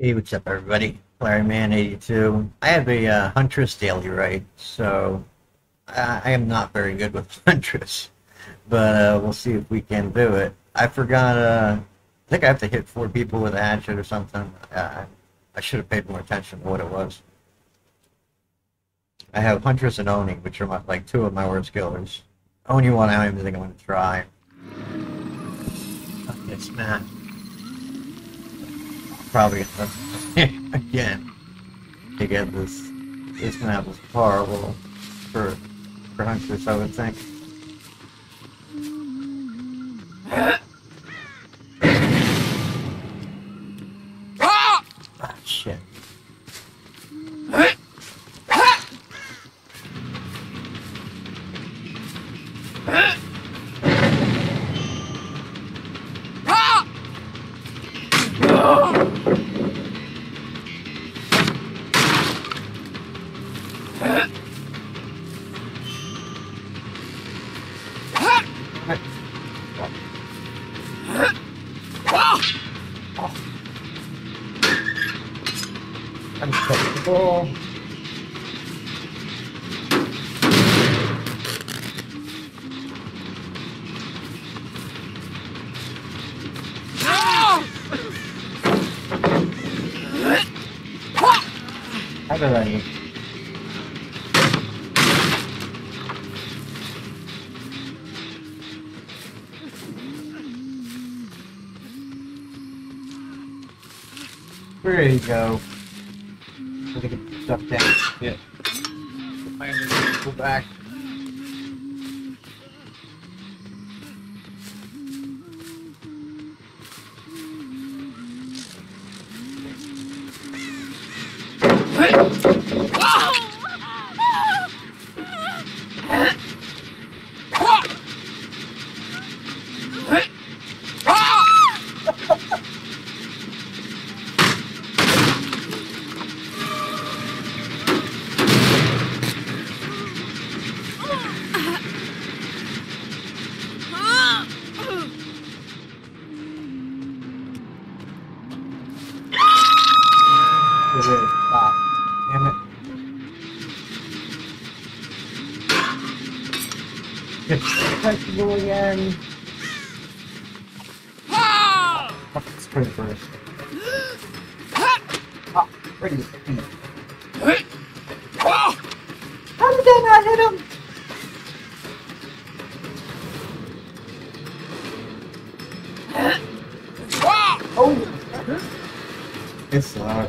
Hey, what's up, everybody? Larry Man 82. I have a uh, Huntress daily rite, so I, I am not very good with Huntress, but uh, we'll see if we can do it. I forgot, uh, I think I have to hit four people with a hatchet or something. Uh, I should have paid more attention to what it was. I have Huntress and Oni, which are my, like two of my worst killers. Oni one, I don't even think I'm going to try. It's man probably again to get this this map is horrible for for Huntress I would think. ah, shit. Uncomfortable. Did I? There you go. Let me get stuff down. Yeah. I am going to Go back. Is. Ah, damn it. It's flexible again. Fuck, Sprint Burst. Ah, to speed. How did that not hit him? Oh! It's not.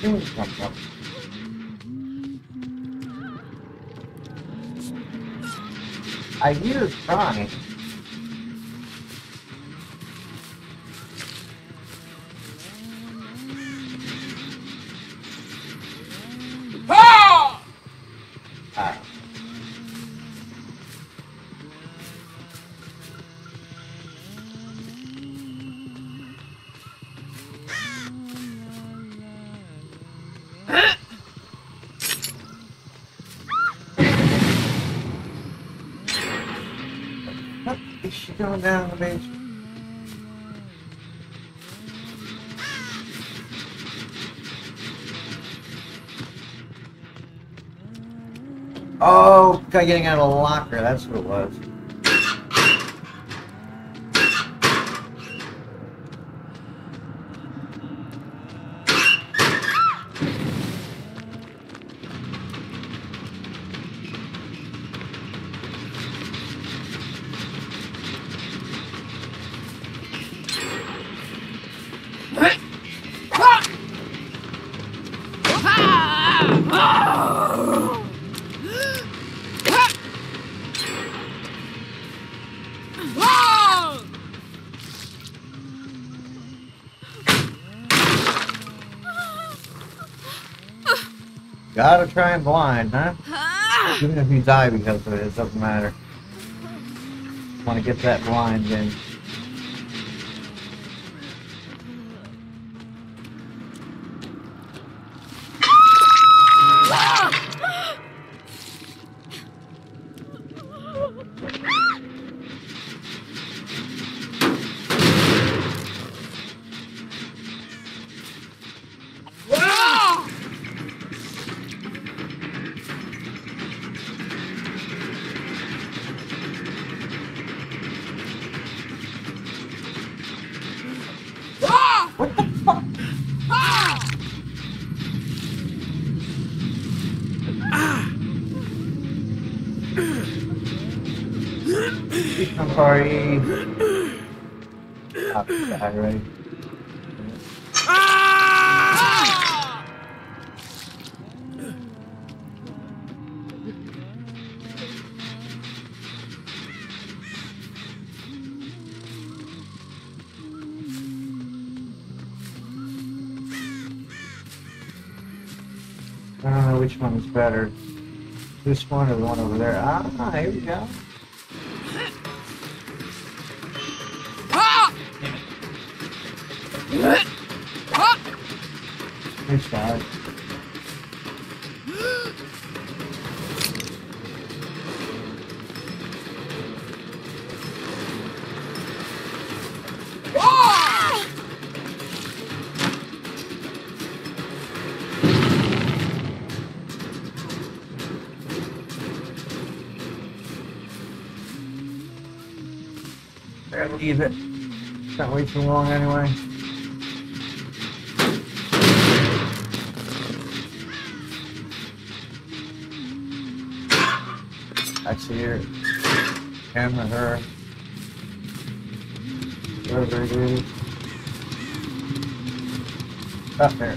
thing come from? I it She going down the basement? Oh, guy getting out of the locker, that's what it was. Gotta try and blind, huh? Ah! Even if you die because of it, it doesn't matter. Want to get that blind then. Sorry. The. I don't know which one is better. This one or the one over there. Ah, here we go. Nice shot. Leave it. Can't wait too long anyway. I see her. Him or her. Whoever it is. Up there.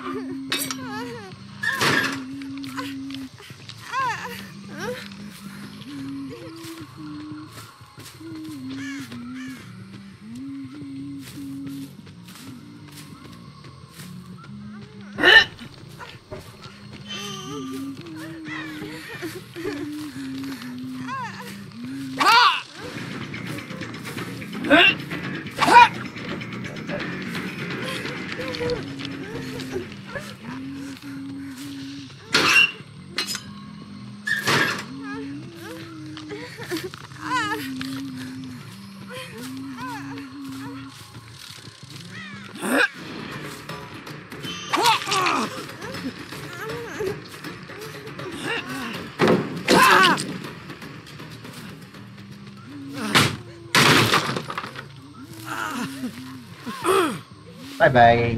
Bye bye. I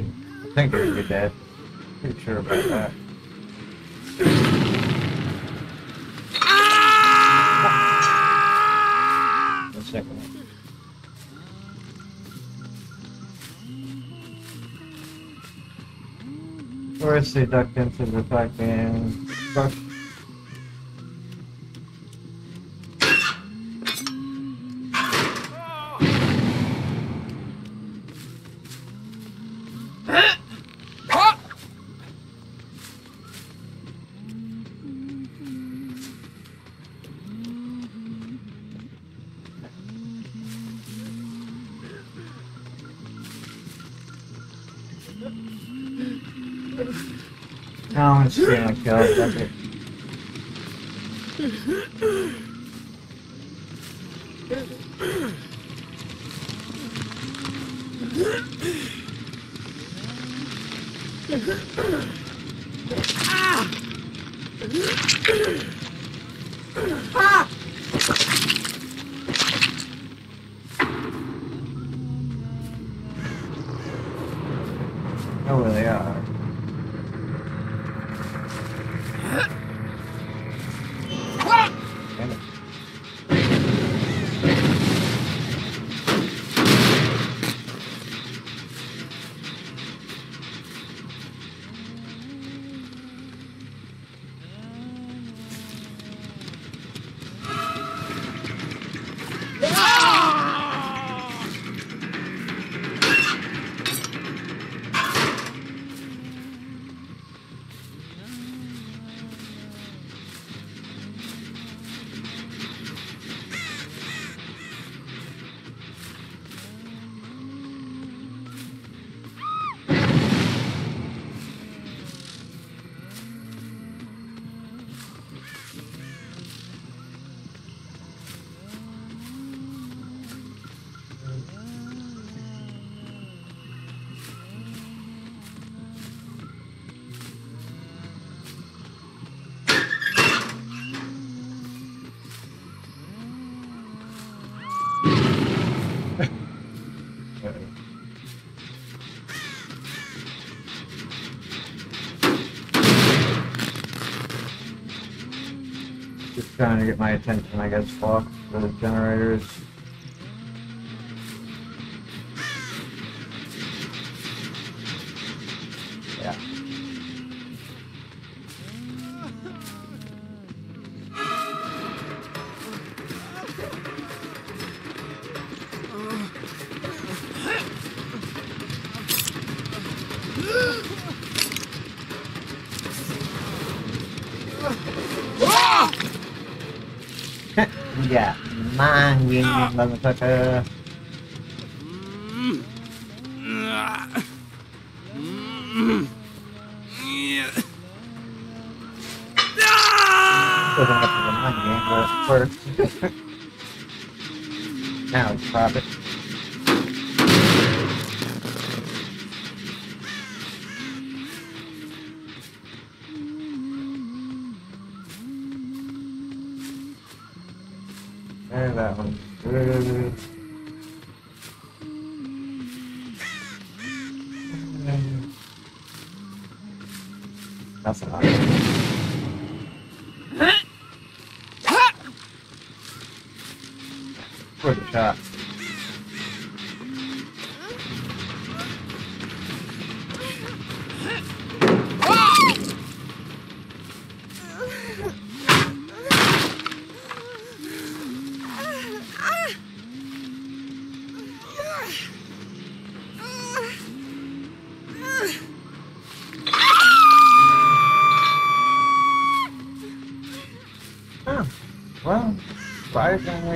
think you're dead. Pretty sure about that. The second one. They ducked into the fucking No, it's gonna kill it. That's it. where they are. Damn trying to get my attention, I guess, Fox, the generators. Yeah. Yeah, mine, you motherfucker. Doesn't There's that one. That's a lot.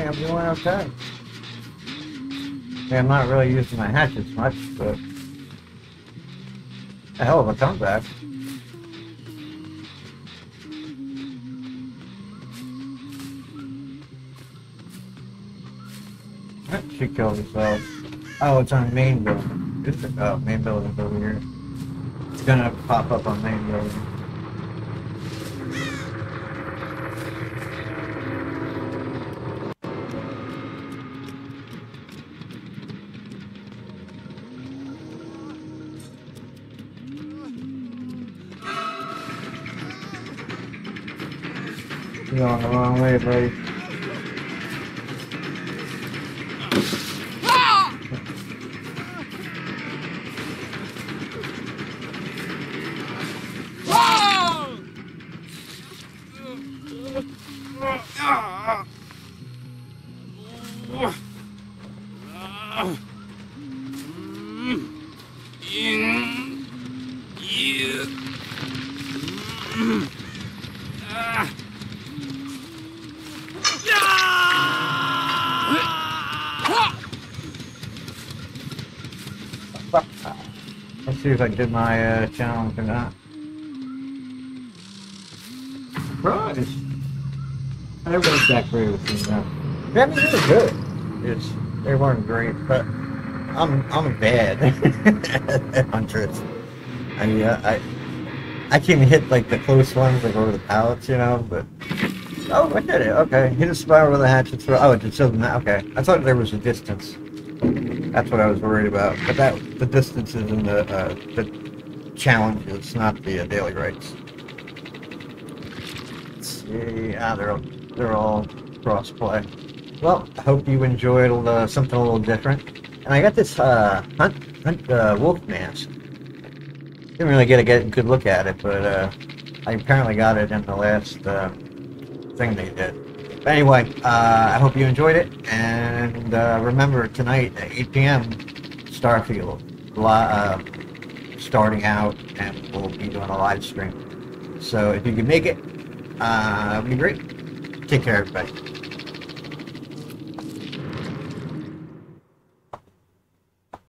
I'm doing okay. Yeah, I'm not really using my hatchets much, but a hell of a comeback. She killed herself. Oh, it's on main uh, building. It's, oh, main building's over here. It's gonna pop up on main building. You're going the wrong way, buddy. See if I did my uh, challenge or not. Surprise! I wasn't that great with these now. I mean, they were good. It's, they weren't great, but I'm I'm bad at Huntress. I uh, I I can hit like the close ones like over the pallets, you know, but Oh, I did it. Okay. Hit a spiral with a hatchet throw. Oh, it just that. Okay. I thought there was a distance. That's what I was worried about. But that the distances and the uh, the challenges, not the uh, daily rates. See. Ah, they're all, they're all cross play. Well, I hope you enjoyed uh, something a little different. And I got this uh, hunt, hunt uh, wolf mask. Didn't really get a good look at it, but uh, I apparently got it in the last uh, thing they did. But anyway, uh, I hope you enjoyed it, and uh, remember tonight at 8 p.m. Starfield, uh, starting out, and we'll be doing a live stream. So if you can make it, uh, it'd be great. Take care, everybody.